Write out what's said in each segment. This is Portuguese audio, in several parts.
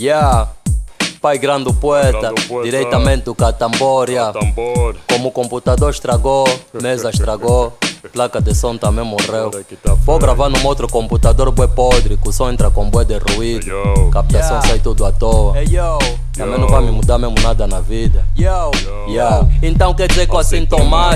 Yeah. Pai grande poeta, Grande poeta. diretamente do Catambor, yeah. Tambor. Como o computador estragou, mesa estragou, placa de som também morreu. Tá Vou gravar num outro computador bué podre, que o som entra com bué de ruído. Captação Yeah. sai tudo à toa. Hey yo, Também não vai me mudar mesmo nada na vida. yo, Yeah. Então quer dizer que eu assim tô mal?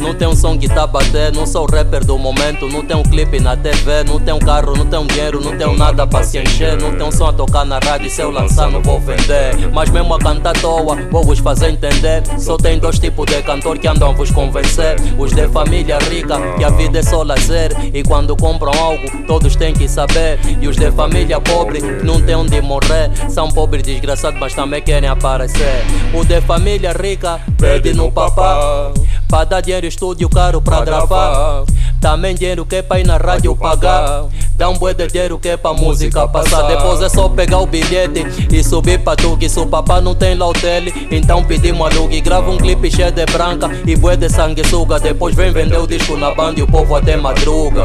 Não tem um som que tá bater Não sou o rapper do momento. Não tem um clipe na TV Não tem um carro, não tem um dinheiro Não tenho nada pra se encher. Não tem um som a tocar na rádio e Se eu lançar não vou vender. Mas mesmo a cantar à toa Vou vos fazer entender. Só tem dois tipos de cantor que andam a vos convencer. Os de família rica Que a vida é só lazer. E quando compram algo Todos têm que saber. E os de família pobre que Não tem onde morrer. São pobres desgraçados Mas também querem aparecer. O de família rica Pede no papá. Pra dar dinheiro estúdio caro pra gravar. Também dinheiro que é pra ir na rádio pagar. Dá um bué de dinheiro que é pra música passar. Depois é só pegar o bilhete e subir pra tu Que se o papá não tem lá o tele Então pedimos alugue. Grava um clipe cheio de branca e bué de sanguessuga. Depois vem vender o disco na banda e o povo até madruga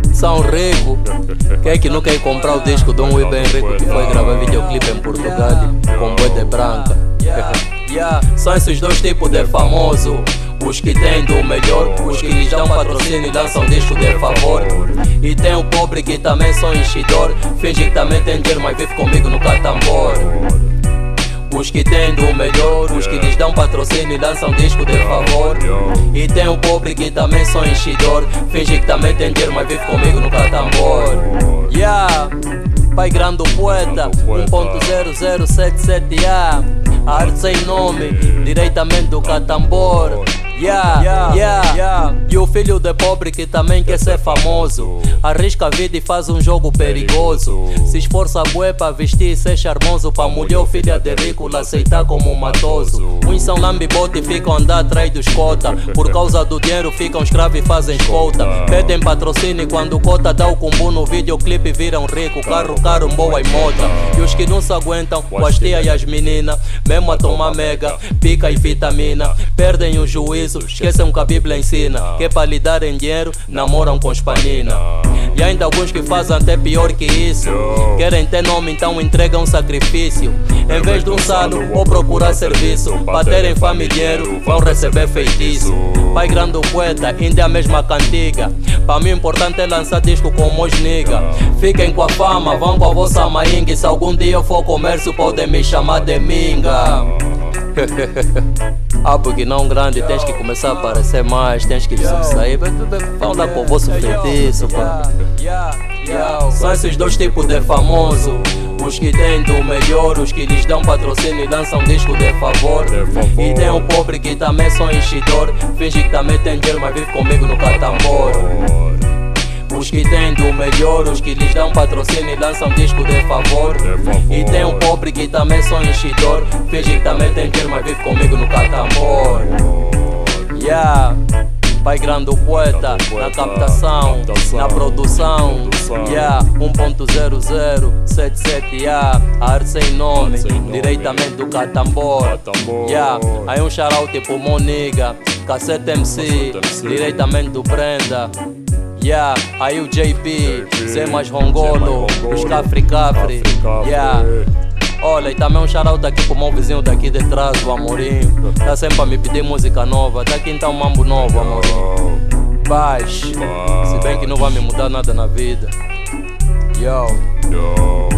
São rico Quem é que não quer comprar o disco de um Wii bem rico Que foi gravar videoclipe em Portugal? Com bué de branca. Yeah, são esses dois tipos de famoso. Os que têm do melhor Os que lhes dão patrocínio e lançam disco de favor. E tem o pobre que também são enchidor Finge que também tem dinheiro mas vive comigo patrocínio e lançam disco de favor. E tem o pobre que também são enchidor, finge que também tem dinheiro, mas vive comigo no catambor. Yeah, pai grande poeta, 1.0077A, a arte sem nome, diretamente do catambor. Yeah, Yeah, yeah, yeah. E o filho de pobre que também quer ser famoso, arrisca a vida e faz um jogo perigoso. Se esforça bué pra vestir e ser charmoso, pra mulher filha de rico aceitar como um matoso. Uns são lambibote e ficam andar atrás dos cota. Por causa do dinheiro ficam escravos e fazem escolta. Pedem patrocínio e quando cota dá o cumbu no videoclipe viram rico. Carro caro, boa e mota. E os que não se aguentam, com as tia e as meninas, mesmo a tomar mega, pica e vitamina, perdem o juízo, esquecem o que a Bíblia ensina. Que é pra lhe darem dinheiro, namoram com espanina. E ainda alguns que fazem até pior que isso. Querem ter nome, então entregam sacrifício. Em vez de um salo ou procurar serviço, para terem fama e dinheiro, vão receber feitiço. Pai grande poeta, ainda é a mesma cantiga. Para mim importante é lançar disco como os nigga. Fiquem com a fama, vão com a vossa mainga. Se algum dia eu for comércio, podem me chamar de minga. Ah, porque não grande, tens que começar a aparecer mais, tens que sair. Vão lá com o vosso feitiço, pá. São esses dois tipos de famoso. Os que têm do melhor, os que lhes dão patrocínio e lançam disco de favor. De favor. E tem o pobre que também são enchidor Finge que também tem dinheiro, mas vive comigo no catambor que têm do melhor, os que lhes dão patrocínio e lançam disco de favor De favor. E tem o pobre que também são enchidor Finge que também tem dinheiro, mas vive comigo no catambor Yeah, pai grande o poeta, na captação, captação, na produção, produção. yeah, 1.0077A, a arte sem nome, sem nome. diretamente do Catambor. Catambor. Yeah, aí um shout tipo Moniga, Cassete MC, MC. diretamente do Brenda. Yeah, aí o JP, Zé Mais Rongolo, os. Cafri Cafri. Yeah. Olha, e também um shout aqui pro meu vizinho daqui de trás, o Amorinho. Tá sempre a me pedir música nova, tá aqui então mambo novo, Amorinho. Paz. Se bem que não vai me mudar nada na vida. Yo. Yo.